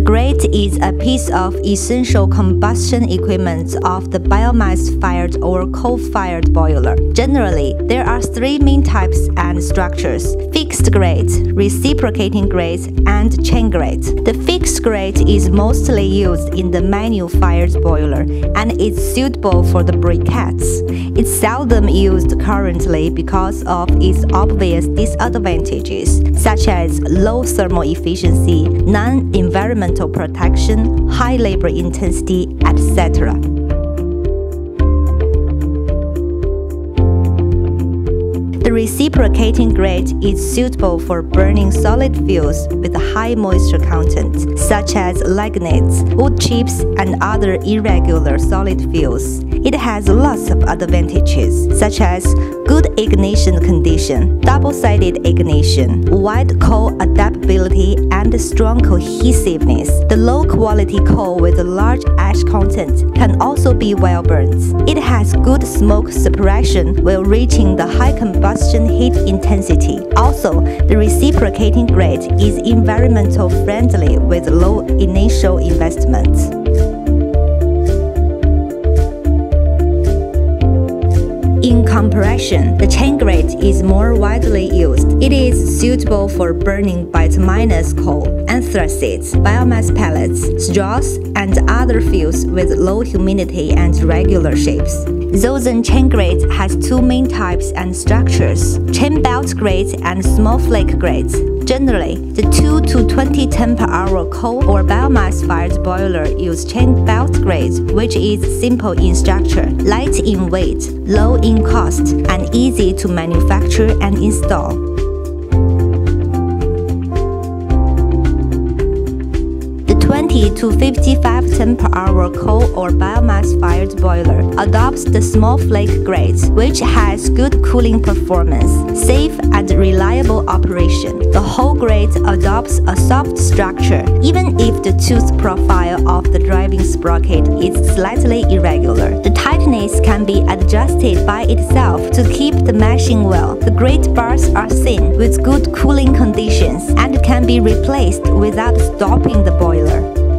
The grate is a piece of essential combustion equipment of the biomass-fired or coal-fired boiler. Generally, there are three main types and structures: fixed grate, reciprocating grate, and chain grate. The fixed grate is mostly used in the manual-fired boiler and is suitable for the briquettes. It's seldom used currently because of its obvious disadvantages, such as low thermal efficiency, non-environmental protection, high labor intensity, etc. The reciprocating grate is suitable for burning solid fuels with high moisture content, such as lignites, wood chips, and other irregular solid fuels. It has lots of advantages, such as good ignition condition, double-sided ignition, wide coal adaptability, and strong cohesiveness. The low-quality coal with a large ash content can also be well burned. It has good smoke suppression while reaching the high combustion heat intensity. Also, the reciprocating grate is environmental friendly with low initial investment. The chain grate is more widely used. It is suitable for burning bituminous coal, anthracites, biomass pellets, straws, and other fuels with low humidity and regular shapes. ZOZEN chain grate has two main types and structures, chain belt grate and small flake grate. Generally, the 2 to 20 ton per hour coal or biomass-fired boiler use chain belt grate, which is simple in structure, light in weight, low in cost, and easy to manufacture and install. 20 to 55 ton per hour coal or biomass fired boiler adopts the small flake grate, which has good cooling performance, safe and reliable operation. The whole grate adopts a soft structure, even if the tooth profile of the driving sprocket is slightly irregular. The tightness can be adjusted by itself to keep the meshing well. The grate bars are thin with good cooling conditions and can be replaced without stopping the boiler.